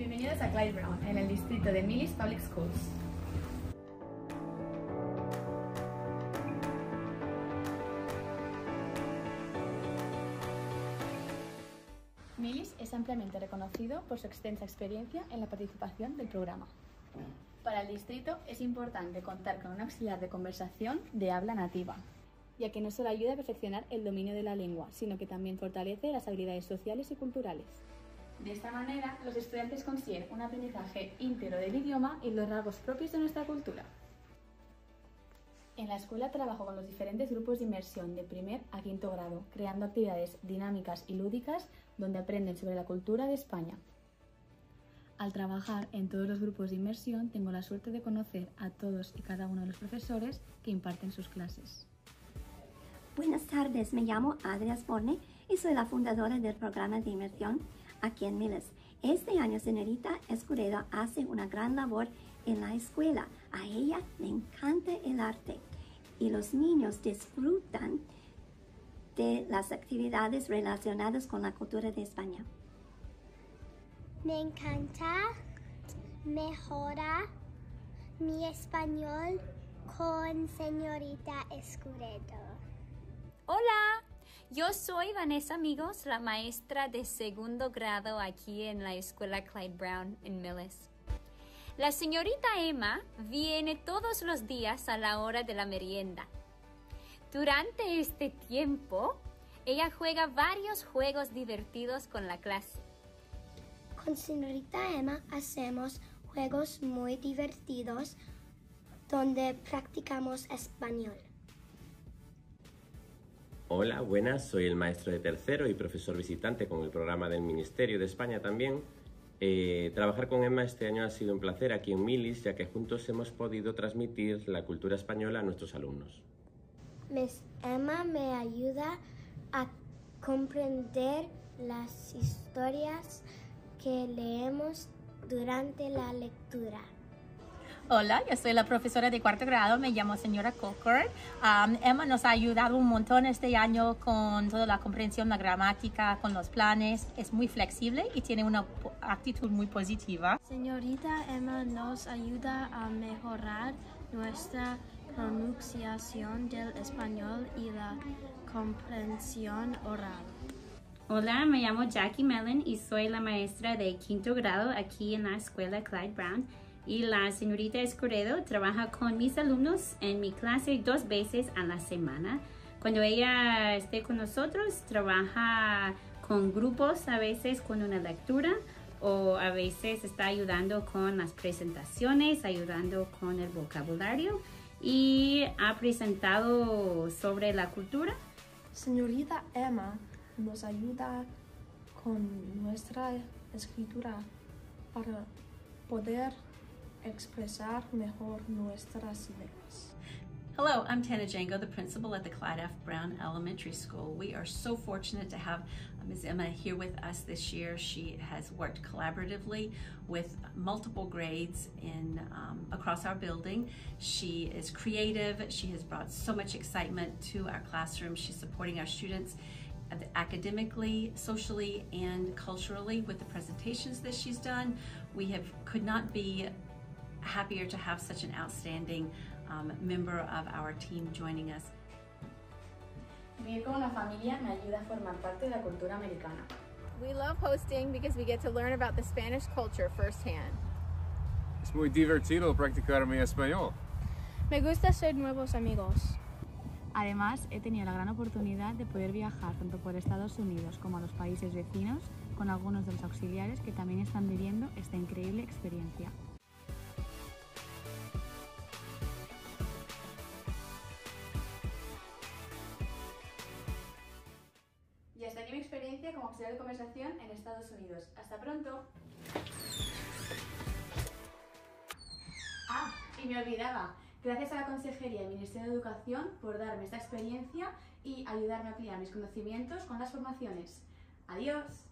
Bienvenidos a Clyde Brown, en el distrito de Millis Public Schools. Millis es ampliamente reconocido por su extensa experiencia en la participación del programa. Para el distrito es importante contar con un auxiliar de conversación de habla nativa, ya que no solo ayuda a perfeccionar el dominio de la lengua, sino que también fortalece las habilidades sociales y culturales. De esta manera, los estudiantes consiguen un aprendizaje íntegro del idioma y los rasgos propios de nuestra cultura. En la escuela trabajo con los diferentes grupos de inmersión de primer a quinto grado, creando actividades dinámicas y lúdicas donde aprenden sobre la cultura de España. Al trabajar en todos los grupos de inmersión, tengo la suerte de conocer a todos y cada uno de los profesores que imparten sus clases. Buenas tardes, me llamo Adria Sporne y soy la fundadora del programa de inmersión aquí en Miles. Este año, señorita Escuredo hace una gran labor en la escuela. A ella le encanta el arte y los niños disfrutan de las actividades relacionadas con la cultura de España. Me encanta mejorar mi español con señorita Escuredo. Hola, yo soy Vanessa Amigos, la maestra de segundo grado aquí en la escuela Clyde Brown en Millis. La señorita Emma viene todos los días a la hora de la merienda. Durante este tiempo, ella juega varios juegos divertidos con la clase. Con señorita Emma hacemos juegos muy divertidos donde practicamos español. Hola, buenas, soy el maestro de tercero y profesor visitante con el programa del Ministerio de España también. Eh, trabajar con Emma este año ha sido un placer aquí en Milis, ya que juntos hemos podido transmitir la cultura española a nuestros alumnos. Miss Emma me ayuda a comprender las historias que leemos durante la lectura. Hola, yo soy la profesora de cuarto grado, me llamo señora Cocker. Um, Emma nos ha ayudado un montón este año con toda la comprensión, la gramática, con los planes. Es muy flexible y tiene una actitud muy positiva. Señorita Emma nos ayuda a mejorar nuestra pronunciación del español y la comprensión oral. Hola, me llamo Jackie Mellon y soy la maestra de quinto grado aquí en la escuela Clyde Brown. Y la señorita Escuredo trabaja con mis alumnos en mi clase dos veces a la semana. Cuando ella esté con nosotros, trabaja con grupos, a veces con una lectura o a veces está ayudando con las presentaciones, ayudando con el vocabulario y ha presentado sobre la cultura. Señorita Emma nos ayuda con nuestra escritura para poder expresar mejor nuestras ideas. Hello, I'm Tana Django, the principal at the Clyde F. Brown Elementary School. We are so fortunate to have Ms. Emma here with us this year. She has worked collaboratively with multiple grades in um, across our building. She is creative. She has brought so much excitement to our classroom. She's supporting our students academically, socially, and culturally with the presentations that she's done. We have could not be happier to have such an outstanding um, member of our team joining us. Vivir con una familia me ayuda a formar parte de la cultura americana. We love hosting because we get to learn about the Spanish culture firsthand. Es muy divertido practicar mi español. Me gusta hacer nuevos amigos. Además, he tenido la gran oportunidad de poder viajar tanto por Estados Unidos como a los países vecinos con algunos de los auxiliares que también están viviendo esta increíble experiencia. Experiencia como auxiliar de conversación en Estados Unidos. ¡Hasta pronto! Ah, y me olvidaba. Gracias a la Consejería y Ministerio de Educación por darme esta experiencia y ayudarme a ampliar mis conocimientos con las formaciones. ¡Adiós!